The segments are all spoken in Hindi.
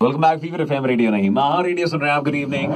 Welcome back Fever FM radio नहीं महा रेडियो सुन रहे हैं आप गुड इवनिंग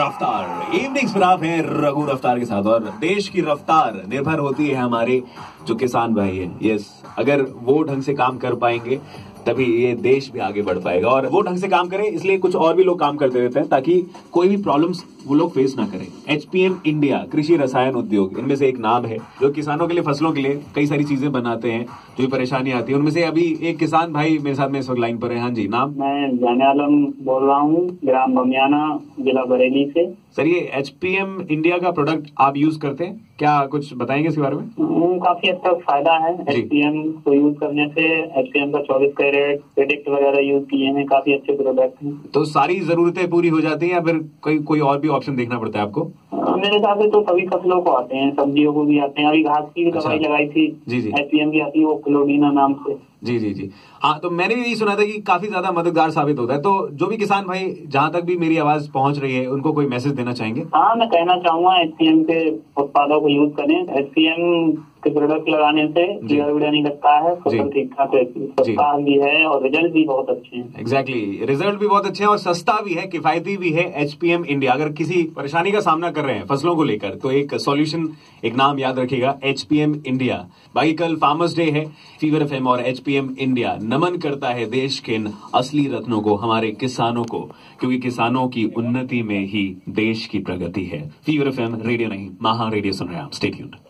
रफ्तार इवनिंग्स पर आप रघु रफ्तार के साथ और देश की रफ्तार निर्भर होती है हमारे जो किसान भाई है यस अगर वो ढंग से काम कर पाएँगे तभी ये देश भी आगे बढ़ पाएगा। और वो ढंग से काम करें इसलिए कुछ और भी लोग काम करते रहते हैं ताकि कोई भी प्रॉब्लम्स वो लोग फेस ना करें। एचपीएम इंडिया कृषि रसायन उद्योग इनमें से एक नाम है जो किसानों के लिए फ़सलों के लिए कई सारी चीज़ें बनाते हैं जो भी परेशानी आती है। उनमें से अभी एक किसान भाई मेरे साथ में इस वक्त लाइन पर है। हाँ जी नाम? मैं जाने आलम बोल रहा हूँ ग्राम बमियाना जिला बरेली से। सर ये एचपीएम इंडिया का प्रोडक्ट आप यूज़ करते हैं? क्या कुछ बताएँगे इसके बारे में? हम्म, काफ़ी अच्छा फ़ायदा है। एचपीएम को यूज़ करने से। एचपीएम का चौबीस कैरेट प्रेडिक्ट वगैरह यूज़ किए हैं काफ़ी अच्छे प्रोडक्ट हैं। तो सारी जरूरतें पूरी हो जाती हैं या फिर कोई कोई और भी ऑप्शन देखना पड़ता है आपको? अ, मेरे हिसाब से तो सभी फ़सलों को आते हैं सब्जियों को भी आते हैं। अभी घास की भी अच्छा। दवाई लगाई थी जी, जी। एचपीएम की आती है वो क्लोडीना नाम से। जी जी जी। हाँ तो मैंने भी यही सुना था कि काफ़ी ज़्यादा मददगार साबित होता है। तो जो भी किसान भाई जहाँ तक भी मेरी आवाज़ पहुँच रही है उनको कोई मैसेज देना चाहेंगे? हाँ मैं कहना चाहूँगा एचपीएम के उत्पादों को यूज़ करें। एचपीएम के प्रोडक्ट लगाने से। कीड़ा वीड़ा नहीं लगता है फ़सल ठीक ठाक रहती है सस्ता भी है और रिज़ल्ट भी बहुत अच्छे हैं। Exactly exactly. रिज़ल्ट भी बहुत अच्छे हैं और सस्ता भी है किफायती भी है एचपीएम इंडिया अगर किसी परेशानी का सामना कर रहे हैं फ़सलों को लेकर तो एक सॉल्यूशन एक नाम याद रखिएगा एचपीएम इंडिया बाकी कल फार्मर्स डे है फीवर एफएम और एचपीएम इंडिया नमन करता है देश के इन असली रत्नों को हमारे किसानों को क्योंकि किसानों की उन्नति में ही देश की प्रगति है। फीवर एफएम रेडियो नहीं महा रेडियो सुन रहे हैं आप। स्टेट